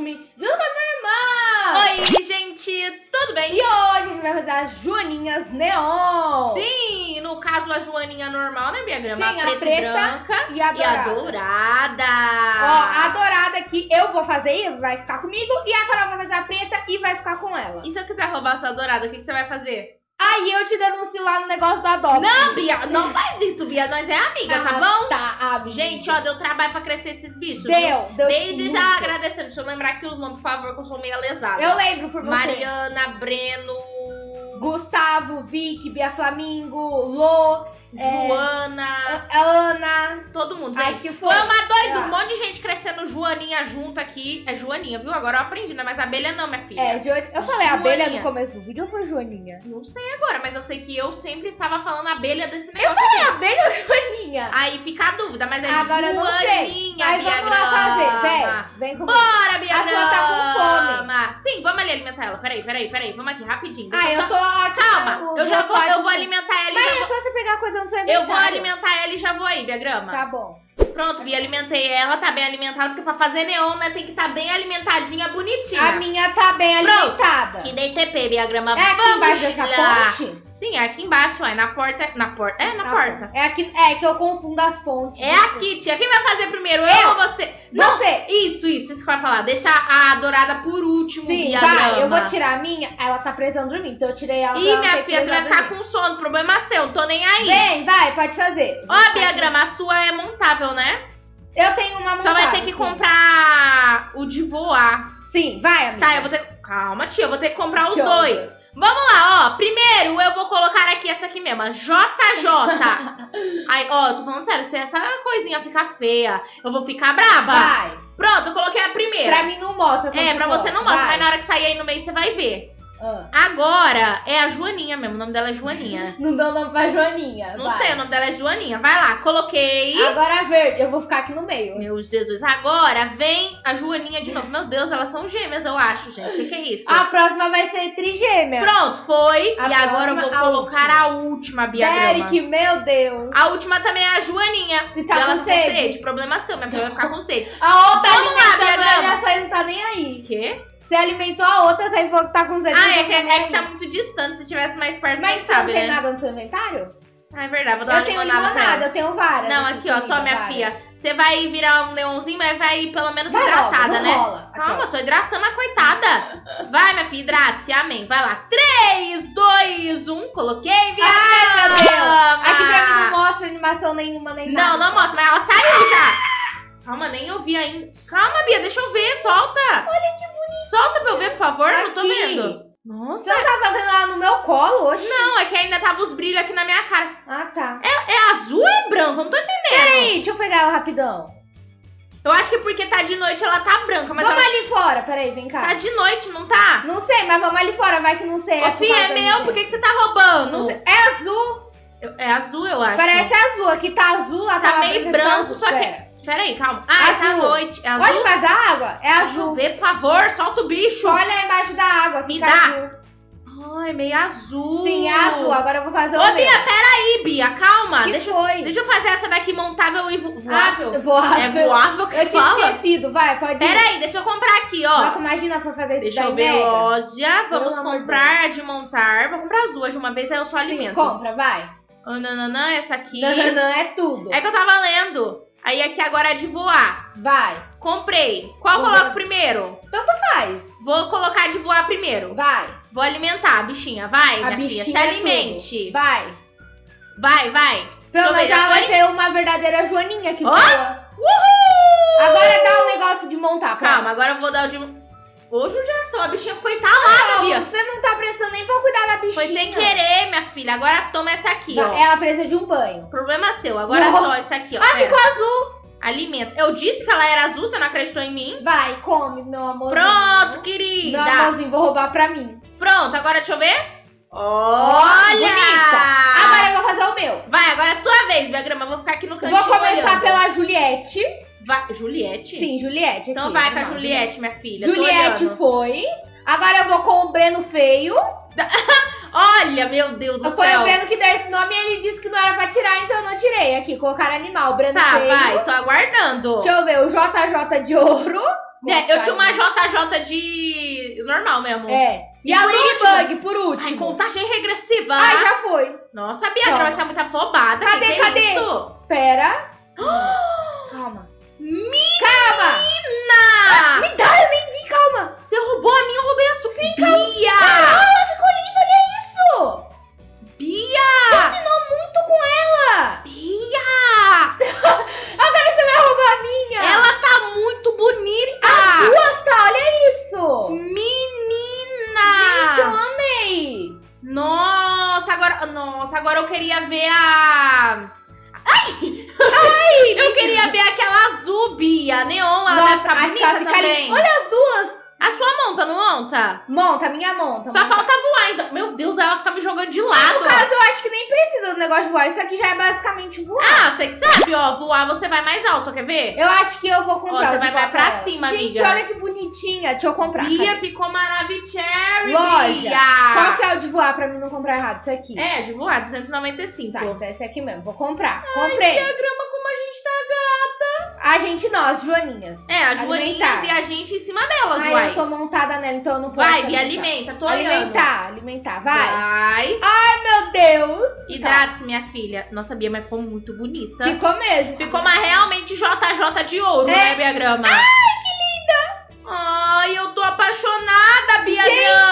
Me, junto com a minha irmã. Oi, gente, tudo bem? E hoje a gente vai fazer as joaninhas neon. Sim, no caso a joaninha normal, né, Bia Grama? Sim, a preta, preta e branca E a e a dourada. Ó, a dourada aqui eu vou fazer e vai ficar comigo. E a Carol vai fazer a preta e vai ficar com ela. E se eu quiser roubar essa dourada, o que, que você vai fazer? Aí eu te denuncio lá no negócio do Adopt Não, Bia, não faz isso, Bia. Nós é amiga, tá bom? Tá, amiga. Gente, ó, deu trabalho pra crescer esses bichos. viu? Deu, deu Desde tipo, já muito. agradecendo. Deixa eu lembrar aqui os nomes, por favor, que eu sou meio lesada. Eu lembro por você. Mariana, Breno, Gustavo, Vicky, Bia Flamingo, Lô, é, Joana, Ana. todo mundo. Gente, Acho que foi. Foi uma doida, um monte de gente crescendo Joaninha junto aqui. É Joaninha, viu? Agora eu aprendi, né? Mas abelha não, minha filha. É, jo... eu falei abelha Joaninha. no começo do vídeo ou foi Joaninha? Não sei agora, mas eu sei que eu sempre estava falando abelha desse negócio É aqui. abelha ou Joaninha? Aí fica a dúvida, mas é Agora eu não sei. Joaninha, Aí vamos lá fazer, vem. Vem comigo. Bora, Bia A sua tá com Grama. Sim, vamos ali alimentar ela. Peraí, peraí, peraí. Vamos aqui, rapidinho. Ah, eu eu só- tô aqui. Calma, eu já vou, eu vou alimentar ela Mas é só você pegar coisa Eu vou alimentar ela e já vou aí, Bia Grama. Tá bom. Pronto, Bia, alimentei ela, tá bem alimentada, porque pra fazer neon, né, tem que estar bem alimentadinha, bonitinha. A minha tá bem Pronto. alimentada. Que dei TP, Bia Grama. É aqui Vamos embaixo dessa lá. ponte? Sim, é aqui embaixo, é na porta. Na porta. É, na Tá porta. É aqui, é que eu confundo as pontes. É aqui, tia. Quem vai fazer primeiro? Eu, Eu. ou você? Não. Você. Isso, isso, isso que vai falar. Deixa a dourada por último, Sim, Bia vai. Grama. Eu vou tirar a minha. Ela tá precisando dormir, então eu tirei ela. pra Ih, ela minha ter filha, você vai ficar com sono. Nem aí. Vem, vai, pode fazer. Ó, Bia Grama, a sua é montável, né? Eu tenho uma Só vai ter que sim. comprar o de voar. Sim, vai, amiga. Tá, eu vou ter. Calma, tia, eu vou ter que comprar os Joga. dois. Vamos lá, ó. Primeiro eu vou colocar aqui essa aqui mesmo, a JJ. Aí, ó, tô falando sério, se essa coisinha ficar feia, eu vou ficar braba. Vai. Pronto, eu coloquei a primeira. Pra mim não mostra. é, pra você não mostra, vai. mas na hora que sair aí no meio você vai ver. Ah. Agora é a Joaninha mesmo, o nome dela é Joaninha. Não deu nome pra Joaninha. Não vai. sei, o nome dela é Joaninha. Vai lá, coloquei. Agora a verde, eu vou ficar aqui no meio. Meu Jesus, agora vem a Joaninha de novo. Meu Deus, elas são gêmeas, eu acho, gente. O que, que é isso? A próxima vai ser trigêmea. Pronto, foi. A e agora eu vou próxima, a colocar última. a última. Derek, meu Deus. A última também é a Joaninha. E tá ela com ficou sede? Problema seu, minha filha vai ficar com sede. A outra Vamos lá, ela, essa aí não tá nem aí. O quê? Você alimentou a outra, você falou que tá com sede. Ah, é que, é que tá muito distante. Se tivesse mais perto, Mas quem você sabe, não tem né? nada no seu inventário? Ah, é verdade, vou dar Eu uma tenho limonada, eu tenho várias. Não, aqui, ó, toma, minha filha. Você vai virar um neonzinho, mas vai pelo menos Vai logo, hidratada, não né? rola. Aqui, Calma, ó. tô hidratando a coitada. Vai, minha filha, hidrate-se. Amém. Vai lá. 3, 2, 1. Coloquei, Bia Ai, meu Deus. Aqui pra mim não mostra animação nenhuma, nem Não, nada. não mostra, mas ela saiu já. Calma, nem eu vi ainda. Calma, Bia, deixa eu ver. Solta. Olha que bonito. Solta pra eu ver, por favor. Não tô Aqui. vendo. Nossa. Você não tá fazendo ela no meu colo hoje? Não, é que ainda tava os brilhos aqui na minha cara. Ah, tá. É azul ou é branco? Não tô entendendo. Peraí, deixa eu pegar ela rapidão. Eu acho que porque tá de noite ela tá branca, mas vamos ela ali fora, peraí, vem cá. tá de noite, não tá? Não sei, mas vamos ali fora, vai que não sei. Ô, essa Fih, é meu, por que, que você tá roubando? É azul. É azul, eu acho. Parece azul. Aqui tá azul, lá Tá tá meio branco, só que- Pera. Pera aí, calma. Ah, é Azul. noite. É azul? Olha embaixo da água. É azul. ver, por favor, solta o bicho. Olha embaixo da água. Me Fica dá. azul. Ai, meio azul. Sim, é azul. Agora eu vou fazer o Ô. Bia, peraí, Bia, calma. que Deixa, foi? deixa eu fazer essa daqui montável e vo- voável. Ah, voável. É voável que Eu tinha fala? esquecido. Vai, pode ir. Peraí, deixa eu comprar aqui, ó. Nossa, imagina se for fazer isso deixa eu ver mega. loja. Vamos Pelo comprar de montar. Vou comprar as duas de uma vez, aí eu só Sim, alimento. compra, vai. Nananã, essa aqui. Não, é tudo. É que eu tava lendo. Aí aqui agora é de voar. Vai. Comprei. Qual Vou coloco primeiro? Faz. Vou colocar de voar primeiro. Vai. Vou alimentar a bixinha. Vai, A minha bichinha filha. Se é alimente. tudo. Vai. Vai, vai. Pelo ver, menos ela vai ser uma verdadeira joaninha que Ó. voa. Uhul! Agora dá o negócio de montar. pra Calma, agora eu vou dar o de... Ô, judiação, a bichinha ficou entalada, Bia. você não tá prestando nem pra cuidar da bichinha. Foi sem querer, minha filha. Agora toma essa aqui, ó. Ela precisa de um banho. Problema seu. Agora Nossa. ó, essa aqui, ó. Ah, ficou azul. Alimenta. Eu disse que ela era azul, você não acreditou em mim? Vai, come, meu amor. Pronto, Meu querida. amorzinho, vou roubar pra mim. Pronto, agora deixa eu ver. Olha! bonita. Agora eu vou fazer o meu. Vai, agora é sua vez, Bia Grama. Eu vou ficar aqui no cantinho Vou começar olhando. pela Juliette. Vai, Juliette? Sim, Juliette. Então aqui, vai com a Juliette, minha filha. Juliette foi. Agora eu vou com o Breno feio. Olha, meu Deus do Foi céu. o Breno que deu esse nome e ele disse que não era pra tirar, então eu não tirei. Aqui, colocar animal. Breno Tá, vai, tô aguardando. Deixa eu ver, o JJ de ouro. É, eu tinha uma JJ de normal mesmo. É. E, E a Ladybug, por Ai, último. contagem regressiva. Ai, já foi. Nossa, Bia, Toma. vai ser muito afobada. Cadê, que que cadê? É isso? Pera. Calma. Menina! Calma. Me dá, eu nem vi, calma. Você roubou a minha, eu roubei a sua. Sim, Bia! Ah, ela ficou linda, olha isso. Bia. Neon, ela deve Nossa, ficar acho bonita fica também. linda. Olha as duas. A sua monta, não monta? Monta, minha monta. Só monta. falta voar ainda. Meu Deus, ela fica me jogando de No lado. caso, eu acho que nem precisa do negócio de voar. Isso aqui já é basicamente voar. Ah, você que sabe, ó. Voar você vai mais alto, quer ver? Eu acho que eu vou comprar. Ó, você vai mais pra cima, Gente, amiga. olha que bonitinha. Deixa eu comprar. Bia cadê? ficou maravilhosa, Loja. Bia. Qual que é o de voar pra mim não comprar errado? Isso aqui. É, de voar, 295. Tá, então esse aqui mesmo. Vou comprar. Comprei. Diagrama como a gente tá A gente, nós, Joaninhas. É, as joaninhas e a gente em cima delas, Ai, uai. eu tô montada nela, então eu não posso Vai, alimentar. alimenta, tô olhando. Alimentar, alimentar. Vai. Vai. Meu Deus. Hidrate-se, minha filha. Nossa, Bia, mas ficou muito bonita. Ficou mesmo. Ficou uma realmente JJ de ouro, É. né, Bia Grama? Ai, que linda! Ai, eu tô apaixonada, Bia Gente, Grama!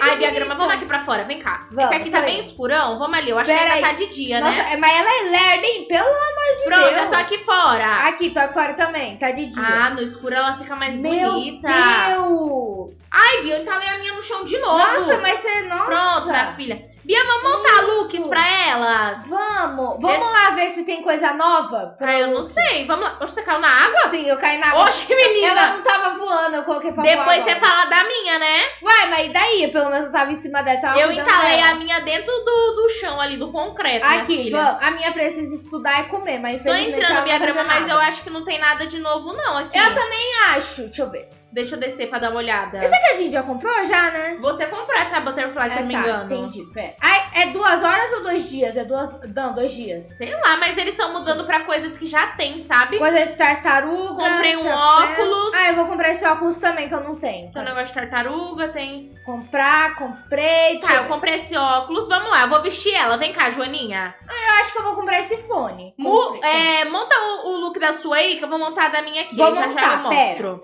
Que Ai, Bia bonita. Grama, vamos aqui pra fora, vem cá. Vamos, cá que tô tá bem escurão. Vamos ali, eu acho Pera que ainda aí. tá de dia, Nossa, né? é- mas ela é lerda, hein? Pelo amor de Pronto, Deus. já tô aqui fora. Aqui, tô aqui fora também. Tá de dia. Ah, no escuro ela fica mais Meu bonita. Deus. Ai, Bia, eu entalei a minha no chão de novo. Nossa, mas você... Nossa. Pronto, minha filha. Bia, vamos montar Isso. looks pra elas? Vamos. Vamos lá ver se tem coisa nova. Ah, eu não sei. Vamos lá. Oxe, Você caiu na água? Sim, eu caí na água. Oxe, menina. Ela não tava voando, eu coloquei pra voar Depois você agora. fala da minha, né? Uai, mas e daí? Pelo menos eu tava em cima dela, tava eu entalei a minha dentro do, do chão ali, do concreto, Aqui, vamos. A minha precisa estudar e comer, mas Tô entrando, Bia Grama, mas eu acho que não tem nada de novo, não, aqui. Eu também acho. Deixa eu ver. Deixa eu descer pra dar uma olhada. Essa que a gente já comprou já, né? Você comprou essa Butterfly, se eu não me tá, engano. entendi. Pera. Ai, é duas horas ou dois dias? É duas... Não, dois dias. Sei lá, mas eles estão mudando pra coisas que já tem, sabe? Coisa de tartaruga. Comprei um chapéu. óculos. Ah, eu vou comprar esse óculos também, que eu não tenho. Tem um negócio de tartaruga, tem. Comprar, comprei. Tá, eu comprei esse óculos. Vamos lá, eu vou vestir ela. Vem cá, Joaninha. Eu acho que eu vou comprar esse fone. Mu- é, monta o, o look da sua aí, que eu vou montar da minha aqui. Vou já já montar, eu mostro.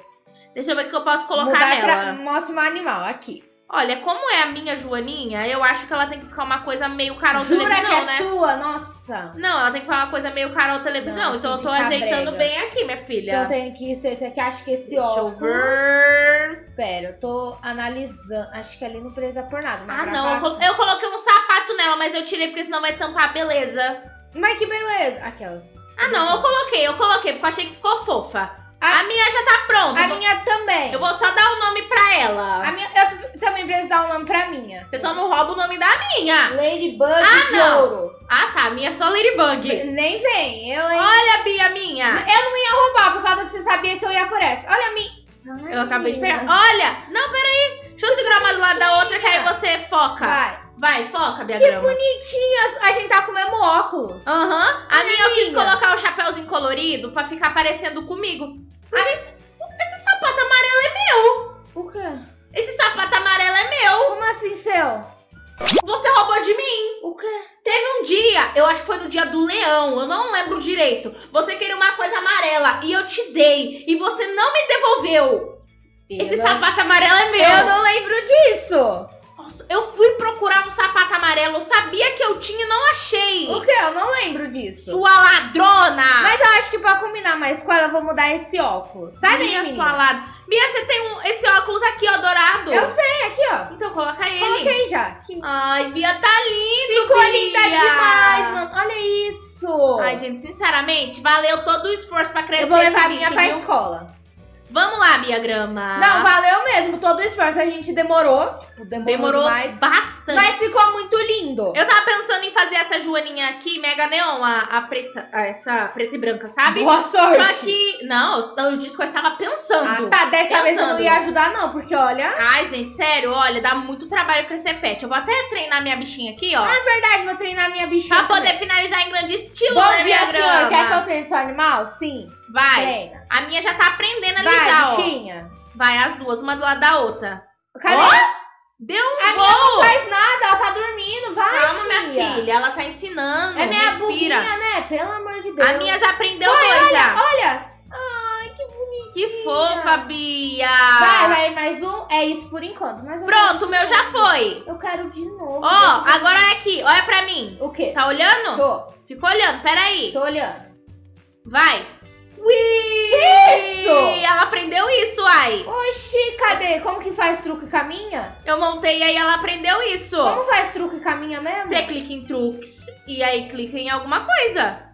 Deixa eu ver o que eu posso colocar Mudar nela. pra... Mostra o meu animal, aqui. Olha, como é a minha Joaninha, eu acho que ela tem que ficar uma coisa meio Carol Jura televisão, que é né? sua? Nossa. Não, ela tem que ficar uma coisa meio Carol televisão. Não, então eu tô ajeitando brega. bem aqui, minha filha. Então tem que ser esse aqui. Acho que esse Deixa óculos... ver. Pera, eu tô analisando. Acho que ali não precisa por nada. Ah, não. Eu, colo- eu coloquei um sapato nela, mas eu tirei porque senão vai tampar, beleza. Mas que beleza. Aquelas. Ah, não. Eu coloquei, eu coloquei, porque eu achei que ficou fofa. A- A, minha já tá pronta. A vou, minha também. eu vou só dar o nome pra ela. A minha, eu também preciso dar um nome pra minha. Você só não rouba o nome da minha. Ladybug Ah, de não. ouro. Ah, tá. A minha é só Ladybug. Nem vem. Eu, hein? Olha, Bia, minha. Eu não ia roubar por causa que você sabia que eu ia por essa. Olha a minha. Eu acabei de pegar. Olha! Não, peraí. Deixa eu segurar uma do lado da outra, que aí você foca. Vai. Vai, foca, Bia Que Grama. bonitinha. A gente tá com o mesmo óculos. Aham. A Olha, minha eu quis colocar o chapéuzinho colorido pra ficar parecendo comigo. Porque esse sapato amarelo é meu. O quê? Esse sapato amarelo é meu. Como assim, seu? Você roubou de mim. O quê? Teve um dia, eu acho que foi no dia do leão, eu não lembro direito. Você queria uma coisa amarela e eu te dei. E você não me devolveu. Esse Eu não- sapato amarelo é meu. Eu não lembro disso. Um sapato amarelo, eu sabia que eu tinha e não achei. O quê? Eu não lembro disso. Sua ladrona! Mas eu acho que pra combinar mais com ela, eu vou mudar esse óculos. Sai daí, Minha menina. sua lad... Bia, você tem um, esse óculos aqui, ó, dourado. Eu sei, aqui, ó. Então coloca ele. Coloquei já. Aqui. Ai, Bia, tá lindo, Ficou Bia. linda demais, mano. Olha isso. Ai, gente, sinceramente, valeu todo o esforço pra crescer eu vou levar a minha pra viu? escola. Vamos lá, Biagrama. Não, valeu mesmo. Todo o esforço a gente demorou. Tipo, demorou, Demorou demais. bastante. Mas ficou muito lindo. Eu tava pensando em fazer essa joaninha aqui, mega neon, a, a preta, a essa preta e branca, sabe? Boa sorte. Só que, não, eu disse que eu estava Ah, pensando. tá. Dessa vez eu não Pensando. ia ajudar, não. Porque, olha... Ai, gente, sério, olha, dá muito trabalho crescer pet. Eu vou até treinar minha bichinha aqui, ó. É verdade, vou treinar minha bichinha pra também. poder finalizar em grande estilo, Bom né, dia, senhor. Quer que eu treine seu animal? Sim. Vai. Treina. A minha já tá aprendendo a Vai, alisar, ó. bichinha. Vai, as duas, uma do lado da outra. Cadê? Ó, Deu um A minha não gol! faz nada, ela tá dormindo. Vai, Calma, minha filha. Ela tá ensinando. É minha Respira. né? Pelo amor de Deus. A minha já aprendeu Vai, dois já. Olha. Ai, que bonitinha. Que fofa, Bia. Vai, vai, mais um. É isso por enquanto. Mas Pronto, o meu já foi. Eu quero de novo. Ó, agora é aqui. Olha pra mim. O quê? Tá olhando? Tô, Fica olhando, peraí. tô olhando. Vai. Ui! Que isso? Ela aprendeu isso, ai. Oxi, cadê? Como que faz truque caminha? Eu montei e aí ela aprendeu isso. Como faz truque caminha mesmo? Você clica em truques e aí clica em alguma coisa.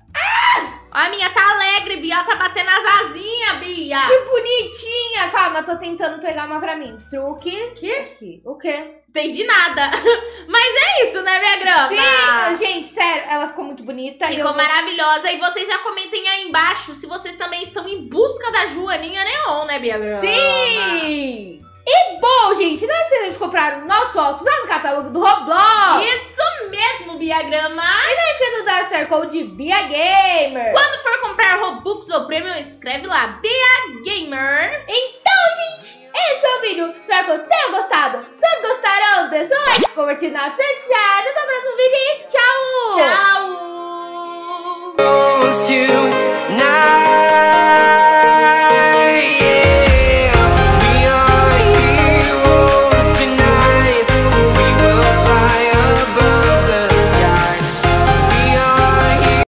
A minha tá alegre, Bia. Ela tá batendo as asinhas, Bia. Que bonitinha! Calma, tô tentando pegar uma pra mim. Truques. Que? O quê? Entendi nada. Mas é isso, né, minha grama? Sim, gente, sério, ela ficou muito bonita. e eu Ficou vou- maravilhosa. E vocês já comentem aí embaixo se vocês também estão em busca da Joaninha Neon, né, Bia? Grama? Sim! E bom, gente, não esqueça de comprar o nosso óculos lá no catálogo do Roblox. Isso mesmo, Bia Grama. Não esqueça de usar o Star Code Bia Gamer. Quando for comprar Robux ou Premium, escreve lá Bia Gamer. Esse é o vídeo. Espero que vocês tenham gostado. Se vocês gostaram, deixa o like, compartilhar nas redes sociais. Até o próximo vídeo e tchau! Tchau.